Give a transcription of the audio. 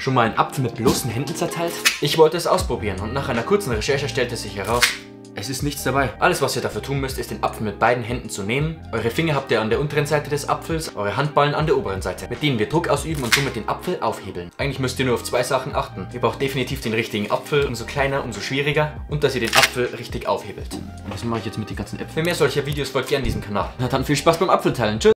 Schon mal einen Apfel mit bloßen Händen zerteilt? Ich wollte es ausprobieren und nach einer kurzen Recherche stellte sich heraus, es ist nichts dabei. Alles, was ihr dafür tun müsst, ist den Apfel mit beiden Händen zu nehmen. Eure Finger habt ihr an der unteren Seite des Apfels, eure Handballen an der oberen Seite, mit denen wir Druck ausüben und somit den Apfel aufhebeln. Eigentlich müsst ihr nur auf zwei Sachen achten. Ihr braucht definitiv den richtigen Apfel, umso kleiner, umso schwieriger und dass ihr den Apfel richtig aufhebelt. Was mache ich jetzt mit den ganzen Äpfeln? Für mehr solcher Videos folgt gerne diesem Kanal. Na dann viel Spaß beim Apfelteilen. Tschüss!